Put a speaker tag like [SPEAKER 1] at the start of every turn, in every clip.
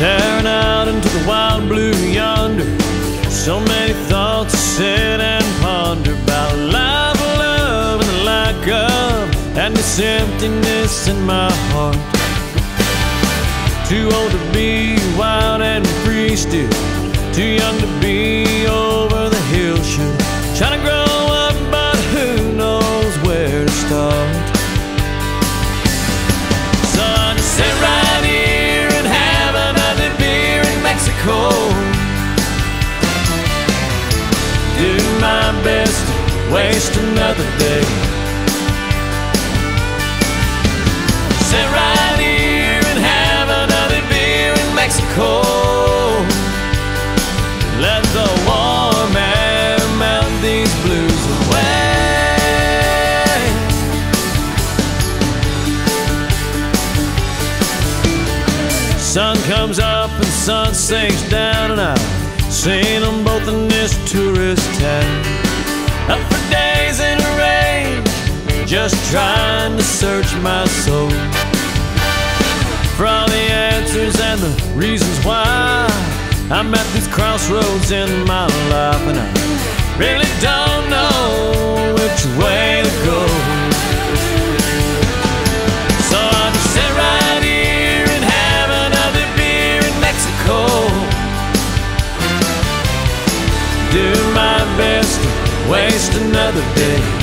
[SPEAKER 1] Staring out into the wild blue yonder. So many thoughts to sit and ponder about life, love, and the lack of, and this emptiness in my heart. Too old to be wild and free still. Too young to be over waste another day. Sit right here and have another beer in Mexico. Let the warm air melt these blues away. Sun comes up and sun sinks down and I've seen them both in just trying to search my soul for all the answers and the reasons why I'm at these crossroads in my life and I really don't know which way to go. So I just sit right here and have another beer in Mexico. Do my best to waste another day.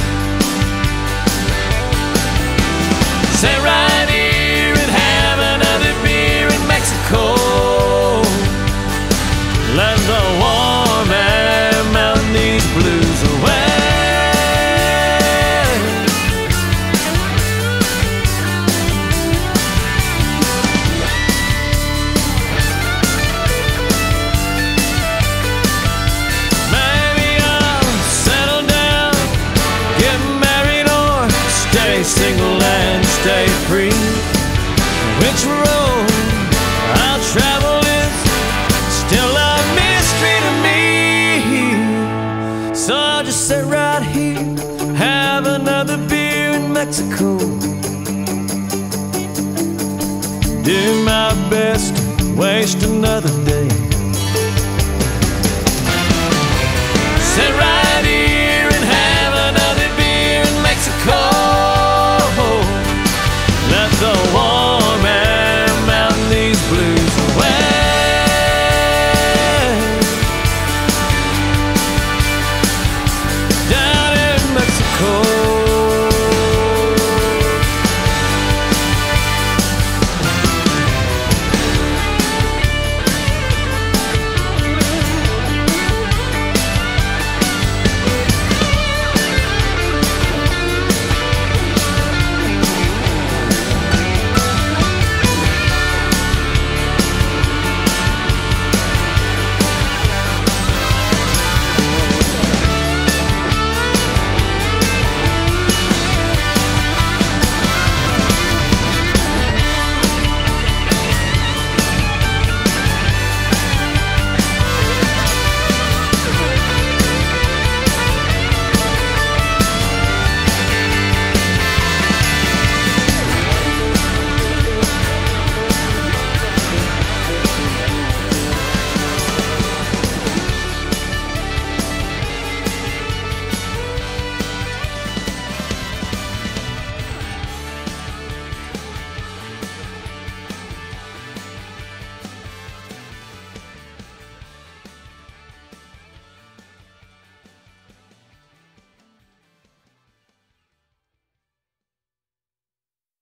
[SPEAKER 1] Single and stay free. Which road I'll travel is still a mystery to me. So I'll just sit right here, have another beer in Mexico. Do my best, waste another day.